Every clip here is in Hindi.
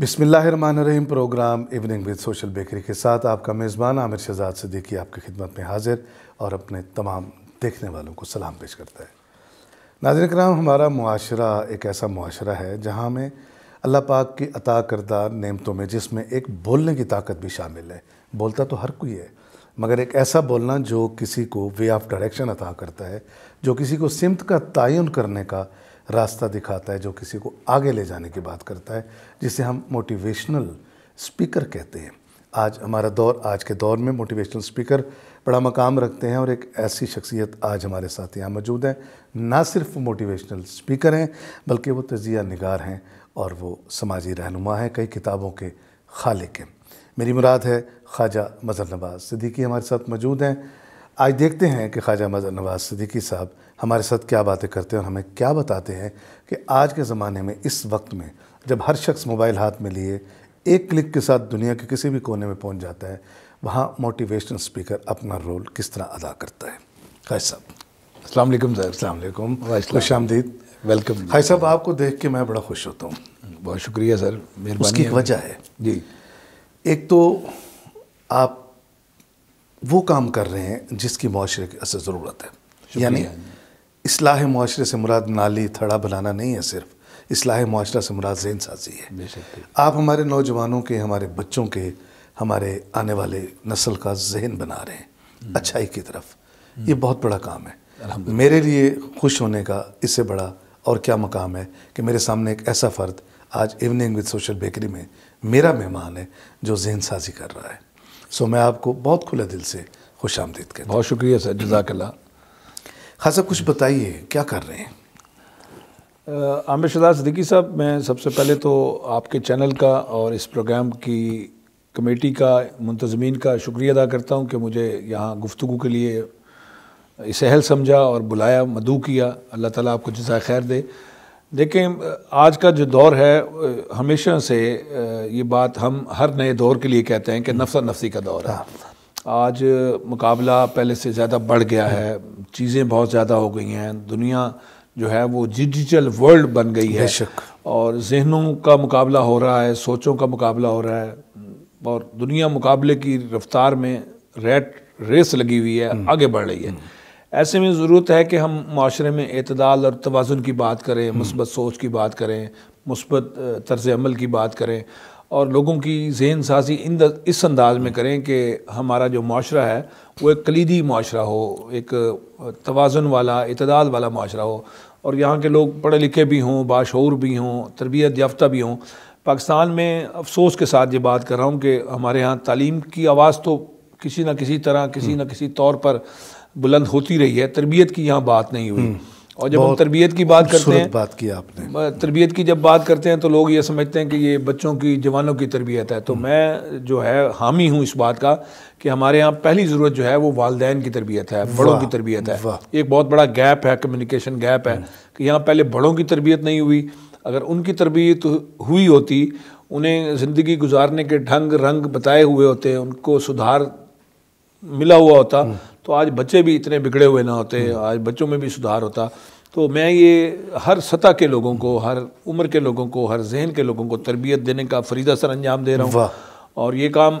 बिसमीम programme evening with social bakery के साथ आपका मेज़बान आमिर शहजाद सिद्दीकी आपकी खिदमत में हाजिर और अपने तमाम देखने वालों को सलाम पेश करता है। नाजिन कराम हमारा मुआशरा एक ऐसा मुआशरा है जहाँ में अल्लाह पाक की अता करदा नेमतों में जिसमें एक बोलने की ताकत भी शामिल है। बोलता तो हर कोई है, मगर एक ऐसा बोलना जो किसी को वे ऑफ़ डायरेक्शन अता करता है, जो किसी को सिमत का तयन करने का रास्ता दिखाता है जो किसी को आगे ले जाने की बात करता है, जिसे हम मोटिवेशनल स्पीकर कहते हैं। आज हमारा दौर, आज के दौर में मोटिवेशनल स्पीकर बड़ा मकाम रखते हैं और एक ऐसी शख्सियत आज हमारे साथ यहाँ मौजूद है। ना सिर्फ़ मोटिवेशनल स्पीकर हैं, बल्कि वो तजिया निगार हैं और वो समाजी रहनुमा हैं, कई किताबों के खालिक हैं। मेरी मुराद है ख्वाजा मजहर नवाज़ सिद्दीकी हमारे साथ मौजूद हैं। आज देखते हैं कि ख्वाजा मजहर नवाज़ सिद्दीकी साहब हमारे साथ क्या बातें करते हैं और हमें क्या बताते हैं कि आज के ज़माने में इस वक्त में जब हर शख्स मोबाइल हाथ में लिए एक क्लिक के साथ दुनिया के किसी भी कोने में पहुँच जाता है वहाँ मोटिवेशनल स्पीकर अपना रोल किस तरह अदा करता है? खाई साहब। अस्सलाम सर। अस्सलाम खुश आमदीद। वेलकम। खाई साहब आपको देख के मैं बड़ा खुश होता हूँ। बहुत शुक्रिया सर। उसकी एक वजह है। जी। एक तो आप वो काम कर रहे हैं जिसकी माशरे की असल ज़रूरत है। यानी इसलाह माशरे से मुराद नाली थड़ा बनाना नहीं है सिर्फ़ इसलाह माशरा से मुराद जहन साजी है। आप हमारे नौजवानों के हमारे बच्चों के हमारे आने वाले नस्ल का जहन बना रहे हैं हम्म। अच्छाई की तरफ़। ये बहुत बड़ा काम है। मेरे लिए खुश होने का इससे बड़ा और क्या मकाम है कि मेरे सामने एक ऐसा फ़र्द आज इवनिंग विद सोशल बेकरी में मेरा मेहमान है जो जहन साजी कर रहा है। सो मैं आपको बहुत खुले दिल से खुश आमदीद करता बहुत शुक्रिया सर जजाकल्ला खासा कुछ बताइए क्या कर रहे हैं? आमिर शहजाद सदीकी साहब मैं सबसे पहले तो आपके चैनल का और इस प्रोग्राम की कमेटी का मुंतजमीन का शुक्रिया अदा करता हूँ कि मुझे यहाँ गुफ्तु के लिए सहल समझा और बुलाया मदू किया। अल्लाह ताला आपको जजा खैर दे। देखें आज का जो दौर है हमेशा से ये बात हम हर नए दौर के लिए कहते हैं कि नफसा नफसी का दौर है। आज मुकाबला पहले से ज़्यादा बढ़ गया है चीज़ें बहुत ज़्यादा हो गई हैं दुनिया जो है वो डिजिटल वर्ल्ड बन गई है। और जहनों का मुकाबला हो रहा है सोचों का मुकाबला हो रहा है और दुनिया मुकाबले की रफ्तार में रेट रेस लगी हुई है हम्म। आगे बढ़ रही है। ऐसे में ज़रूरत है कि हम माशरे में अतदाल और तोज़ुन की बात करें हम्म। मुस्बत सोच की बात करें मुस्बत तर्ज अमल की बात करें और लोगों की जहन साजी इन इस अंदाज में करें कि हमारा जो माशरा है वो एक कलीदी माशरा हो एक तोज़ुन वाला अतदाल वाला माशरा हो और यहाँ के लोग पढ़े लिखे भी हों बाशूर भी हों तरबियत याफ्ता भी हों पाकिस्तान में अफसोस के साथ ये बात कर रहा हूँ कि हमारे यहाँ तालीम की आवाज़ तो किसी न किसी तरह किसी न किसी तौर पर बुलंद होती रही है तरबियत की यहाँ बात नहीं हुई। हम्म। और जब हम तरबियत की बात करते हैं बात की आपने। तरबियत की जब बात करते हैं तो लोग ये समझते हैं कि ये बच्चों की जवानों की तरबियत है। तो हम्म। मैं जो है हामी हूँ इस बात का कि हमारे यहाँ पहली ज़रूरत जो है वो वालदेन की तरबियत है बड़ों की तरबियत है। एक बहुत बड़ा गैप है कम्युनिकेशन गैप है हम्म। कि यहाँ पहले बड़ों की तरबियत नहीं हुई। अगर उनकी तरबियत हुई होती उन्हें ज़िंदगी गुजारने के ढंग रंग बताए हुए होते उनको सुधार मिला हुआ होता तो आज बच्चे भी इतने बिगड़े हुए ना होते हम्म। आज बच्चों में भी सुधार होता। तो मैं ये हर सतह के लोगों को हर उम्र के लोगों को हर जहन के लोगों को तरबियत देने का फरीदा सर अंजाम दे रहा हूँ। और ये काम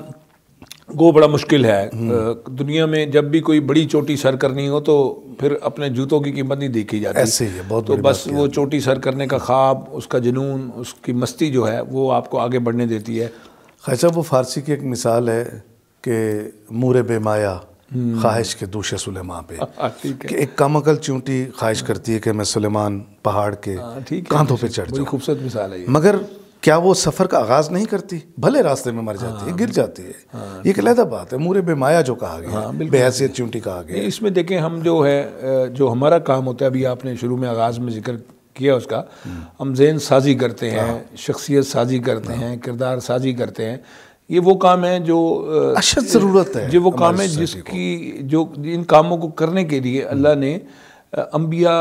वो बड़ा मुश्किल है। हम्म। दुनिया में जब भी कोई बड़ी चोटी सर करनी हो तो फिर अपने जूतों की कीमत नहीं देखी जाती। ऐसे ही है बहुत तो बस वो चोटी सर करने का ख्वाब उसका जुनून उसकी मस्ती जो है वो आपको आगे बढ़ने देती है। खैसा वो फारसी की एक मिसाल है कि मूर बेमाया। ख्वाहिश के दूसरे सुलेमान पे। कि एक कम अकल चूंटी ख्वाहिश करती है कि मैं सुलेमान पहाड़ के हाँ, कांधों पे चढ़ जाऊँ। खूबसूरत मिसाल है मगर क्या वो सफ़र का आगाज़ नहीं करती? भले रास्ते में मर जाती है हाँ। गिर जाती है। हाँ, ये एक अलहदा बात है मूरे बेमाया जो कहा गया हाँ, बेहसीत चूंटी कहा गया इसमें देखें हम जो है जो हमारा काम होता है अभी आपने शुरू में आगाज़ में ज़िक्र किया उसका हम्म। हम जैन साजी करते हैं शख्सियत साजी करते हैं किरदार साजी करते हैं ये वो काम है जो अशद ज़रूरत है जो वो काम है जिसकी जो इन कामों को करने के लिए अल्लाह ने अंबिया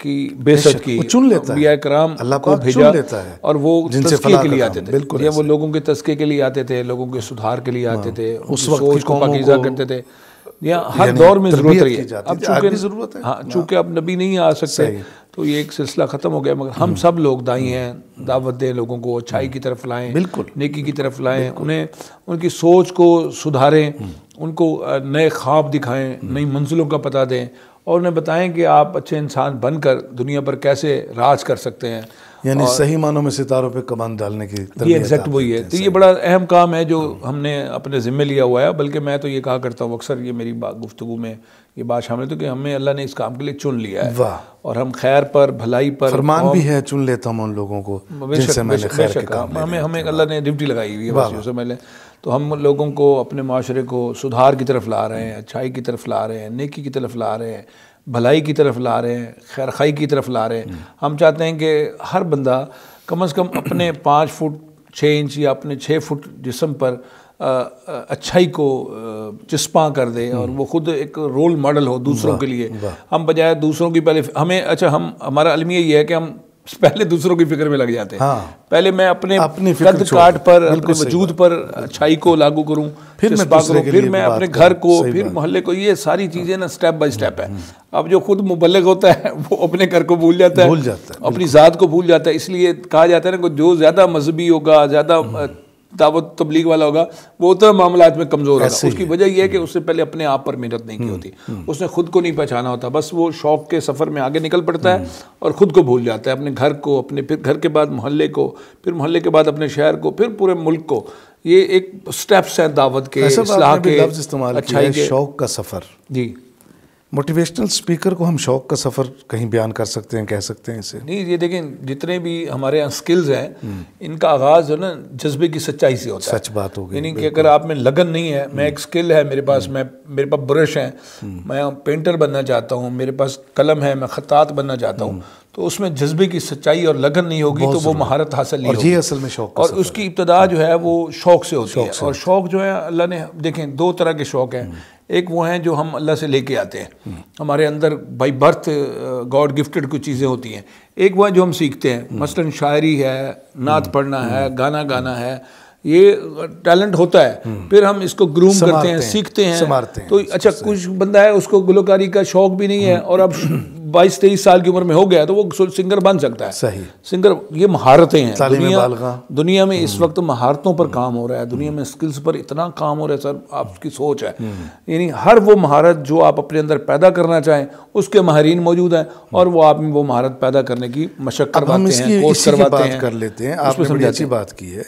की बेसत की चुन लेता अम्बिया कराम अल्लाह को भेजा लेता है और वो तस्के के लिए आते थे। बिल्कुल वो लोगों के तस्के के लिए आते थे लोगों के सुधार के लिए आते हाँ। थे उस वक्त सोच को पाकिजा करते थे। यहाँ हर दौर में ज़रूरत रही है। अब चूँकि ज़रूरत है। हाँ चूँकि अब नबी नहीं आ सकते तो ये एक सिलसिला ख़त्म हो गया मगर हम सब लोग दाई हैं दावत दें लोगों को अच्छाई की तरफ़ लाएँ बिल्कुल। नेकी की तरफ़ लाएँ उन्हें उनकी सोच को सुधारें उनको नए ख्वाब दिखाएँ नई मंजिलों का पता दें और उन्हें बताएँ कि आप अच्छे इंसान बनकर दुनिया पर कैसे राज कर सकते हैं। यानी सही मानों में सितारों पे कमान डालने की ये एग्जैक्ट वही है। तो ये बड़ा अहम काम है जो हमने अपने ज़िम्मे लिया हुआ है। बल्कि मैं तो ये कहा करता हूँ अक्सर ये मेरी बात गुफ्तगु में ये बात शामिल है तो कि हमें अल्लाह ने इस काम के लिए चुन लिया है। वाह। और हम खैर पर भलाई पर फरमान भी है चुन लेता हूँ उन लोगों को जिनसे मैंने खैर के काम हमें हमें अल्लाह ने ड्यूटी लगाई हुई है उससे पहले। तो हम लोगों को अपने माशरे को सुधार की तरफ़ ला रहे हैं अच्छाई की तरफ़ ला रहे हैं नेकी की तरफ़ ला रहे हैं। भलाई की तरफ़ ला रहे हैं खैर खाई की तरफ़ ला रहे हैं। हम चाहते हैं कि हर बंदा कम अज़ कम अपने पाँच फुट छः इंच या अपने छः फुट जिसम पर अच्छाई को चस्पा कर दे और वो खुद एक रोल मॉडल हो दूसरों के लिए। हम बजाय दूसरों की पहले हमें अच्छा हम हमारा अलमिया ये है कि हम पहले दूसरों की फ़िक्र में लग जाते हैं। हाँ। पहले मैं अपने अपनी कद काट पर अपने वजूद पर अच्छाई को लागू करूँ फिर मैं बात करूँ, फिर मैं अपने घर को फिर मोहल्ले को ये सारी चीज़ें ना स्टेप बाय स्टेप है। अब जो खुद मुबलक होता है वो अपने घर को भूल जाता है। भूल जाता है, अपनी ज़ात को भूल जाता है। इसलिए कहा जाता है ना जो ज़्यादा मजहबी होगा ज़्यादा दावत तबलीग वाला होगा वो तो मामला में कमज़ोर होगा। उसकी वजह यह है कि उससे पहले अपने आप पर मेहनत नहीं की होती। उसने खुद को नहीं पहचाना होता। बस वो शौक के सफ़र में आगे निकल पड़ता है और ख़ुद को भूल जाता है। अपने घर को अपने फिर घर के बाद मोहल्ले को फिर मोहल्ले के बाद अपने शहर को फिर पूरे मुल्क को। ये एक स्टेप्स हैं दावत के इस्लाह के लफ्ज इस्तेमाल है के। शौक का सफ़र। जी। मोटिवेशनल स्पीकर को हम शौक का सफ़र कहीं बयान कर सकते हैं कह सकते हैं इसे। नहीं ये देखें जितने भी हमारे यहाँ स्किल्स हैं इनका आगाज़ जो है ना जज्बे की सच्चाई से होता है। सच बात हो गई यानी कि अगर आप में लगन नहीं है मैं एक स्किल है मेरे पास मैं मेरे पास ब्रश है मैं पेंटर बनना चाहता हूँ मेरे पास कलम है मैं खतात बनना चाहता हूँ तो उसमें जज्बे की सच्चाई और लगन नहीं होगी तो वो महारत हासिल नहीं होगी। असल में शौक और उसकी इब्तदा जो है वो शौक से होती है। और शौक जो है अल्लाह ने देखें दो तरह के शौक हैं। एक वो हैं जो हम अल्लाह से लेके आते हैं। हमारे अंदर बाई बर्थ गॉड गिफ्टेड कुछ चीज़ें होती हैं। एक वो है जो हम सीखते हैं। मसलन शायरी है, नात पढ़ना है, गाना गाना है ये टैलेंट होता है। फिर हम इसको ग्रूम करते हैं सीखते हैं। संवारते हैं, तो अच्छा कुछ बंदा है उसको गुलकारी का शौक भी नहीं है और अब बाईस तेईस साल की उम्र में हो गया तो वो सिंगर बन सकता है। सही। सिंगर ये महारतें हैं। दुनिया। दुनिया में इस वक्त महारतों पर काम हो रहा है दुनिया में स्किल्स पर इतना काम हो रहा है सर आपकी सोच है। यानी हर वो महारत जो आप अपने अंदर पैदा करना चाहें उसके माहरीन मौजूद हैं और वो आप में वो महारत पैदा करने की मशक अब हम करवाते हैं कोर्स करवाते हैं। कर लेते हैं। आपने बड़ी अच्छी बात की है।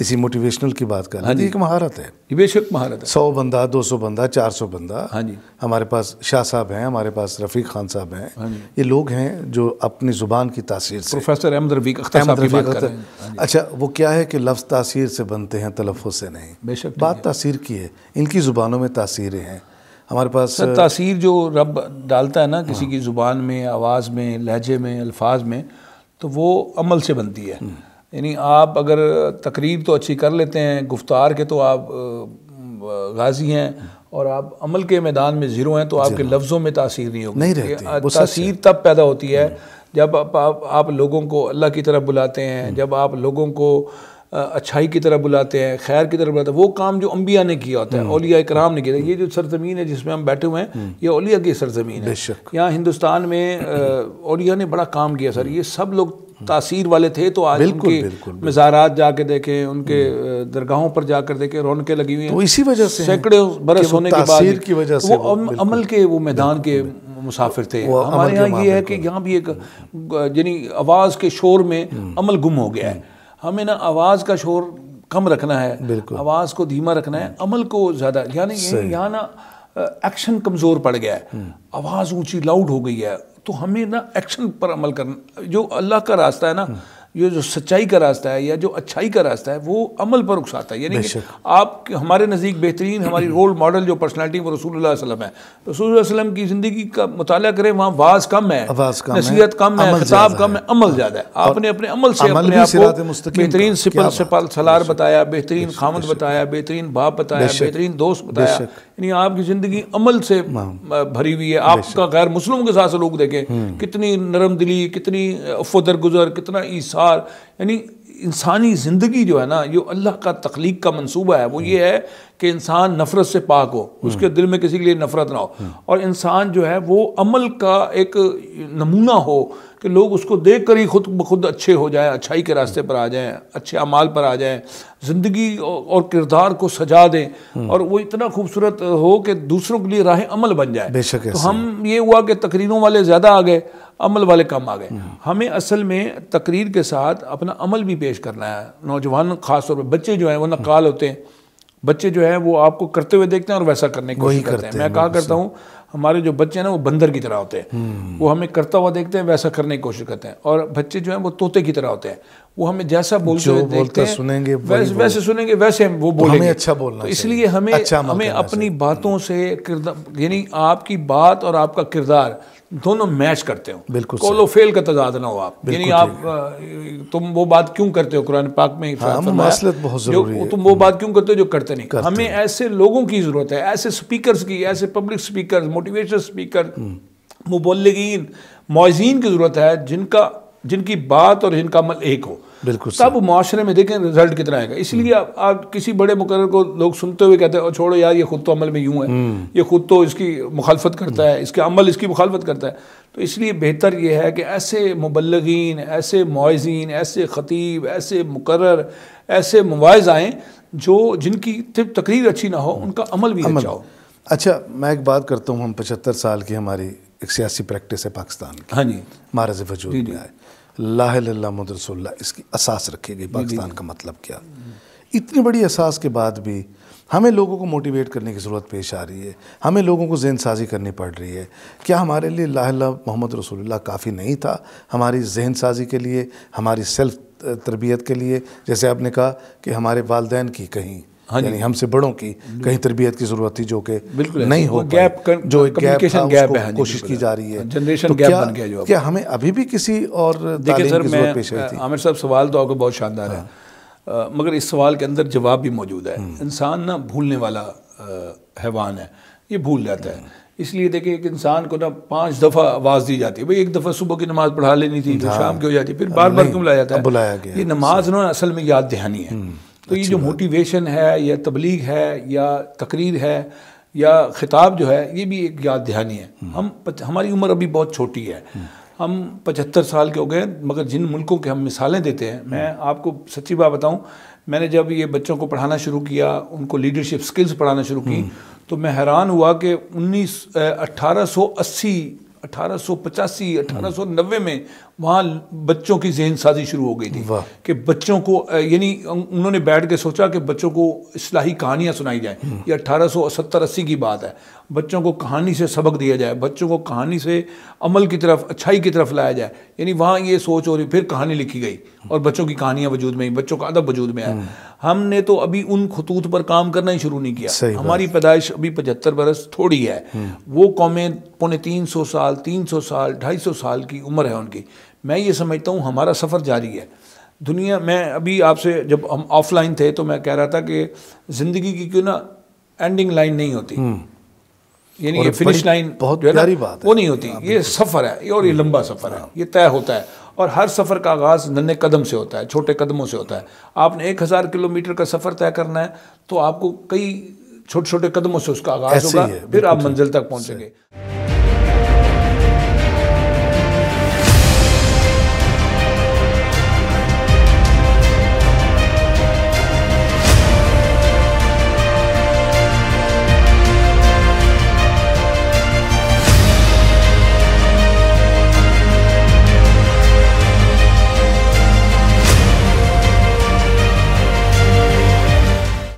इसी मोटिवेशनल की बात कर हैं। एक महारत है। ये बेशक महारत है। सौ बंदा दो सौ बंदा चार सौ बंदा। हाँ जी। हमारे पास शाह साहब हैं हमारे पास रफ़ीक खान साहब हैं। हाँ ये लोग हैं जो अपनी ज़ुबान की तासीर से। प्रोफेसर अहमद रफीक अख्तर अहमद रफ़ीक कर अख्तर- रहे हैं। अच्छा वो क्या है कि लफ्ज़ तासीर से बनते हैं तलफ़ से नहीं? बेशक बात तासीर की है। इनकी ज़ुबानों में तासीरें हैं। हमारे पास सर तासीर जो रब डालता है ना किसी की ज़ुबान में आवाज़ में लहजे में अल्फाज में तो वो अमल से बनती है। यानी आप अगर तकरीर तो अच्छी कर लेते हैं गुफ्तार के तो आप गाजी हैं और आप अमल के मैदान में ज़ीरो हैं तो आपके लफ्ज़ों में तासीर नहीं होगी। नहीं रहती, तासीर तब पैदा होती है जब आप, आप, आप लोगों को अल्लाह की तरफ़ बुलाते हैं जब आप लोगों को अच्छाई की तरफ़ बुलाते हैं खैर की तरफ़ बुलाते हैं। वो काम जो अम्बिया ने किया होता है औलिया इकराम ने किया था ये जो सरजमीन है जिसमें हम बैठे हुए हैं ये औलिया की सरजमीन है। यहाँ हिंदुस्तान में औलिया ने बड़ा काम किया सर। ये सब लोग तासीर वाले थे तो आज बिल्कुल, उनके बिल्कुल, मज़ारात जाके देखें उनके दरगाहों पर जाकर देखें रौनकें लगी हुई हैं। तो इसी वजह से सैकड़ों बरस होने के बाद की वजह से वो अमल के वो मैदान के मुसाफिर थे। हमारे यहाँ ये है कि यहाँ भी एक यानी आवाज़ के शोर में अमल गुम हो गया है। हमें ना आवाज़ का शोर कम रखना है। आवाज़ को धीमा रखना है अमल को ज़्यादा यानी यहाँ ना एक्शन कमज़ोर पड़ गया है। आवाज़ ऊँची लाउड हो गई है तो हमें ना एक्शन पर अमल करना जो अल्लाह का रास्ता है ना ये जो सच्चाई का रास्ता है या जो अच्छाई का रास्ता है वो अमल पर उकसाता है। यानी कि आप हमारे नज़दीक बेहतरीन हमारी रोल मॉडल जो पर्सनालिटी वो रसूल वसल्लम है रसूल वसल्लम की ज़िंदगी का मुताला करें वहाँ वाज कम है है, नसीहत कम है खिताब कम है अमल ज़्यादा है। आपने अपने अमल से अपने आप को बेहतरीन का, सिपल सलार बताया बेहतरीन खामद बताया बेहतरीन बाप बताया बेहतरीन दोस्त बताया। यानी आपकी ज़िंदगी अमल से भरी हुई है। आपका गैर मुस्लिमों के साथ सलूक देखें कितनी नरम दिली कितनी अफदर गुजर कितना ईसार यानी इंसानी ज़िंदगी जो है ना, ये अल्लाह का तख्लीक का मनसूबा है। वो ये है कि इंसान नफरत से पाक हो उसके दिल में किसी के लिए नफरत ना हो। और इंसान जो है वो अमल का एक नमूना हो कि लोग उसको देख कर ही खुद ब खुद अच्छे हो जाएँ अच्छाई के रास्ते पर आ जाएँ अच्छे अमाल पर आ जाएँ ज़िंदगी और किरदार को सजा दें। और वो इतना खूबसूरत हो कि दूसरों के लिए राह अमल बन जाए। बेशक तो हम ये हुआ कि तकरीरों वाले ज़्यादा आ गए अमल वाले कम आ गए। हमें असल में तकरीर के साथ अपना अमल भी पेश करना है। नौजवान ख़ासतौर पर बच्चे जो हैं वो नकाल होते हैं। बच्चे जो है वो आपको करते हुए देखते हैं और वैसा करने की कोशिश करते हैं। मैं कहा करता हूँ हमारे जो बच्चे हैं ना वो बंदर की तरह होते हैं। वो हमें करता हुआ देखते हैं वैसा करने की कोशिश करते हैं। और बच्चे जो हैं वो तोते की तरह होते हैं। वो हमें जैसा बोलते हुए देखते हैं सुनेंगे वैसे वैसे सुनेंगे वैसे वो बोलेंगे। हमें अच्छा बोलना तो इसलिए हमें अच्छा हमें अपनी बातों से किरदार यानी आपकी बात और आपका किरदार दोनों मैच करते हो। बिल्कुल कोलो फेल का तजाद ना हो आप। यानी आप तुम वो बात क्यों करते हो कुरान पाक में? हाँ, बहुत ज़रूरी है। तुम वो बात क्यों करते हो जो करते नहीं? करते हमें ऐसे लोगों की ज़रूरत है ऐसे स्पीकर्स की ऐसे पब्लिक स्पीकर मोटिवेशन स्पीकर मुबलगिन मोजीन की ज़रूरत है जिनका जिनकी बात और जिनका अमल एक हो। बिल्कुल तब माशरे में देखें रिज़ल्ट कितना आएगा। इसलिए आप, आप किसी बड़े मुकर को लोग सुनते हुए कहते हैं छोड़ो यार ये खुद तो अमल में यूँ है। ये खुद तो इसकी मुखालफत करता है इसके अमल इसकी मुखालफत करता है। तो इसलिए बेहतर ये है कि ऐसे मुबलगिन ऐसे मुआजीन ऐसे ख़तीब ऐसे मुकर ऐसे मुवाज़ आएँ जो जिनकी तकरीर अच्छी ना हो उनका अमल भी अच्छा हो। अच्छा मैं एक बात करता हूँ हम पचहत्तर साल की हमारी एक सियासी प्रैक्टिस है पाकिस्तान की। हाँ जी। महाराज वजूद में आए। लाला इसकी असास रखी गई पाकिस्तान का मतलब क्या? इतनी बड़ी असास के बाद भी हमें लोगों को मोटिवेट करने की ज़रूरत पेश आ रही है। हमें लोगों को जहन साजी करनी पड़ रही है। क्या हमारे लिए लाला मोहम्मद रसूलुल्लाह काफ़ी नहीं था? हमारी जहन साजी के लिए हमारी सेल्फ तरबियत के लिए जैसे आपने कहा कि हमारे वालदेन की कहीं हाँ यानी हमसे बड़ों की कहीं तरबियत की ज़रूरत थी जो कि नहीं हो गैप कर, जो एक गैप था गैप है कोशिश की जा रही है। जनरेशन तो गैप बन गया जो क्या हमें अभी भी किसी और देखिए सर मैं आमिर साहब सवाल तो आपको बहुत शानदार है। हाँ। मगर इस सवाल के अंदर जवाब भी मौजूद है। हम्म। इंसान ना भूलने वाला हैवान है। ये भूल जाता है। इसलिए देखिए एक इंसान को ना पाँच दफ़ा आवाज़ दी जाती है। भाई एक दफ़ा सुबह की नमाज़ पढ़ा लेनी थी फिर हाँ। शाम की हो जाती है फिर बार बार क्यों बुलाया जाता है? बुलाया गया। ये नमाज़ ना असल में याद दहानी है। हम्म। तो ये जो मोटिवेशन है। या तबलीग है या तकरीर है या ख़िताब जो है ये भी एक याद दहानी है। हम हमारी उम्र अभी बहुत छोटी है। हम पचहत्तर साल के हो गए मगर जिन मुल्कों के हम मिसालें देते हैं मैं आपको सच्ची बात बताऊँ मैंने जब ये बच्चों को पढ़ाना शुरू किया उनको लीडरशिप स्किल्स पढ़ाना शुरू की तो मैं हैरान हुआ कि उन्नीस अट्ठारह सौ अस्सी अठारह सौ पचासी अठारह सौ नब्बे में वहाँ बच्चों की जहन साजी शुरू हो गई थी कि बच्चों को यानी उन्होंने बैठ के सोचा कि बच्चों को इस्लाही कहानियाँ सुनाई जाए। हम्म। ये अठारह सौ सत्तर अस्सी की बात है। बच्चों को कहानी से सबक दिया जाए बच्चों को कहानी से अमल की तरफ़ अच्छाई की तरफ़ लाया जाए। यानी वहाँ ये सोच हो रही फिर कहानी लिखी गई और बच्चों की कहानियाँ वजूद में बच्चों का अदब वजूद में आया। हम्म। हमने तो अभी उन खतूत पर काम करना ही शुरू नहीं किया। हमारी पैदाइश अभी पचहत्तर बरस थोड़ी है। हम्म। वो कौमें पौने तीन सौ साल तीन सौ साल ढाई सौ साल की उम्र है उनकी। मैं ये समझता हूँ हमारा सफ़र जारी है। दुनिया मैं अभी आपसे जब हम ऑफलाइन थे तो मैं कह रहा था कि ज़िंदगी की क्यों ना एंडिंग लाइन नहीं होती। हम्म। यानी ये फिनिश लाइन बहुत प्यारी बात वो नहीं होती। ये सफ़र है और ये लंबा सफ़र है। ये तय होता है। और हर सफ़र का आगाज़ नन्हे कदम से होता है छोटे कदमों से होता है। आपने एक हज़ार किलोमीटर का सफ़र तय करना है तो आपको कई छोटे छोटे कदमों से उसका आगाज़ होगा फिर आप मंजिल तक पहुँचेंगे।